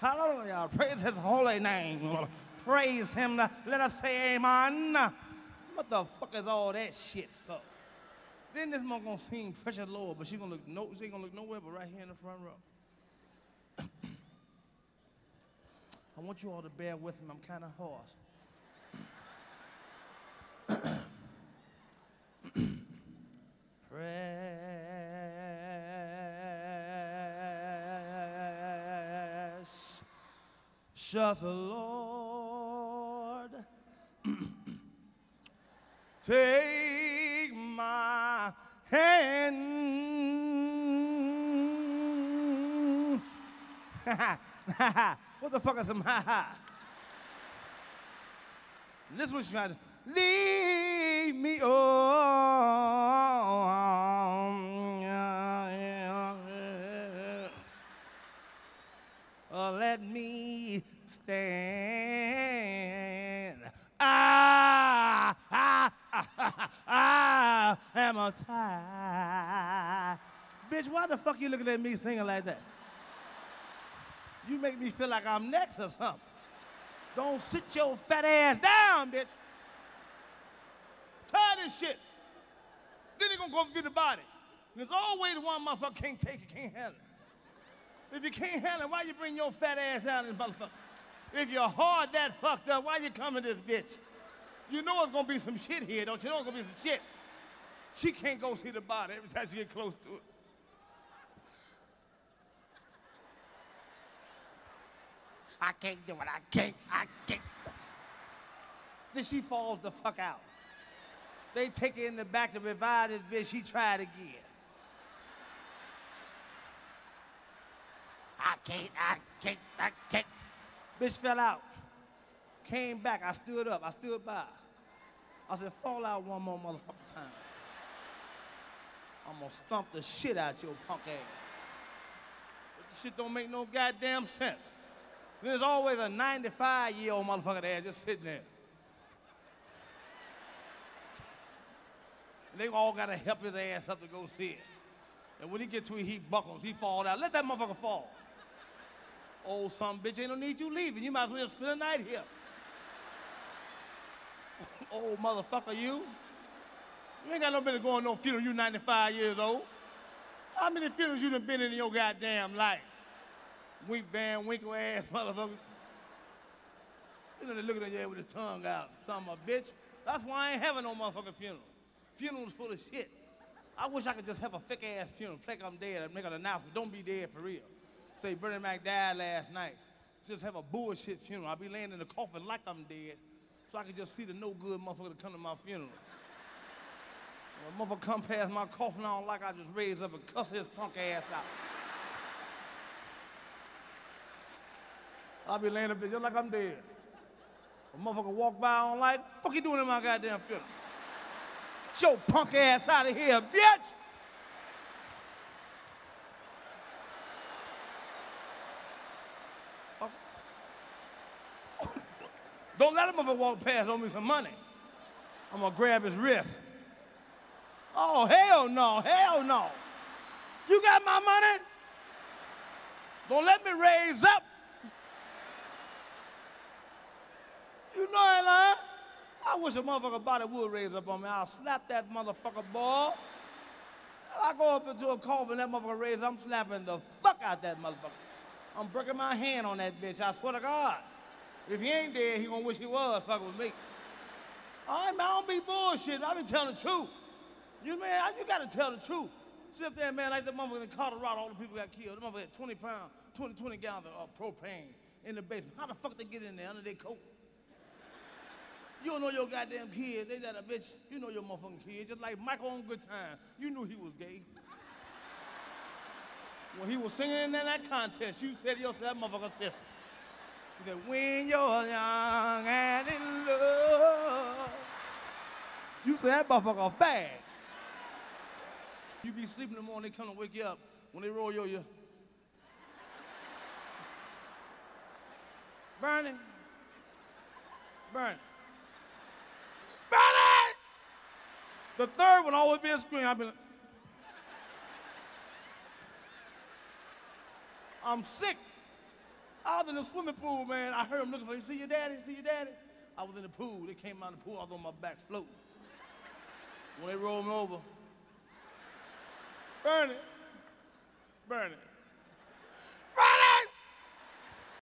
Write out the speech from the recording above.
Hallelujah. Praise his holy name. Praise him. Let us say amen. What the fuck is all that shit for? Then this mother gonna sing Precious Lord, but she gonna look no, she gonna look nowhere but right here in the front row. I want you all to bear with me. I'm kind of hoarse. Precious Lord, take my hand. what the fuck is some ha ha? This was trying to leave me on. Oh, let me stand. Ah, ah, ah, ah, ah, am a tired. Bitch, why the fuck you looking at me singing like that? You make me feel like I'm next or something. Don't sit your fat ass down, bitch. Tired this shit. Then they gonna go through the body. There's always one motherfucker can't take it, can't handle it. If you can't handle it, why you bring your fat ass down this motherfucker? If your heart that fucked up, why you coming to this bitch? You know it's gonna be some shit here, don't you know it's gonna be some shit? She can't go see the body every time she get close to it. I can't do it, I can't, I can't. Then she falls the fuck out. They take her in the back to revive this bitch, she tried again. Can't, I can't, I can't. Bitch fell out. Came back, I stood up, I stood by. I said, fall out one more motherfucking time. I'm gonna stomp the shit out your punk ass. But this shit don't make no goddamn sense. There's always a 95 year old motherfucker there just sitting there. And they all gotta help his ass up to go see it. And when he gets to it, he buckles, he fall out. Let that motherfucker fall. Oh, old son bitch, ain't no need you leaving. You might as well spend the night here. Old oh, motherfucker, you. You ain't got no business going no funeral. You 95 years old. How many funerals you done been in your goddamn life? Wink Van Winkle ass motherfuckers. You know they looking at you with his tongue out, son of a bitch. That's why I ain't having no motherfucking funeral. Funeral's full of shit. I wish I could just have a fake ass funeral, play like I'm dead, and make an announcement. Don't be dead for real. Say Bernie Mac died last night. Just have a bullshit funeral. I'll be laying in the coffin like I'm dead, so I can just see the no good motherfucker come to my funeral. A motherfucker come past my coffin, I don't like I just raise up and cuss his punk ass out. I'll be laying up there just like I'm dead. A motherfucker walk by, don't like, fuck you doing in my goddamn funeral? Get your punk ass out of here, bitch! Don't let him ever walk past owe me some money. I'm gonna grab his wrist. Oh, hell no, hell no. You got my money? Don't let me raise up. You know I lying. I wish a motherfucker body would raise up on me. I'll slap that motherfucker ball. I go up into a coffin, that motherfucker raise, I'm slapping the fuck out that motherfucker. I'm breaking my hand on that bitch, I swear to God. If he ain't dead, he gonna wish he was fucking with me. Man, I don't be bullshit. I be telling the truth. You man, you gotta tell the truth. Sit up there, man, like the motherfucker in Colorado, all the people got killed. The motherfucker had 20 pounds, 20, 20 gallons of uh, propane in the basement. How the fuck they get in there under their coat? You don't know your goddamn kids. They that a bitch. You know your motherfucking kids. Just like Michael on Good Time. You knew he was gay. When he was singing in that contest, you said to yourself, that motherfucker sister. He said, when you're young and in love. You said that motherfucker fag. You be sleeping in the morning, they come and wake you up. When they roll you, you. Bernie. Bernie. Bernie! The third one always be a scream. I've been. I'm sick. I was in the swimming pool, man. I heard him looking for you. See your daddy? See your daddy? I was in the pool. They came out of the pool. I was on my back floating. When they rolled me over, Bernie, Bernie,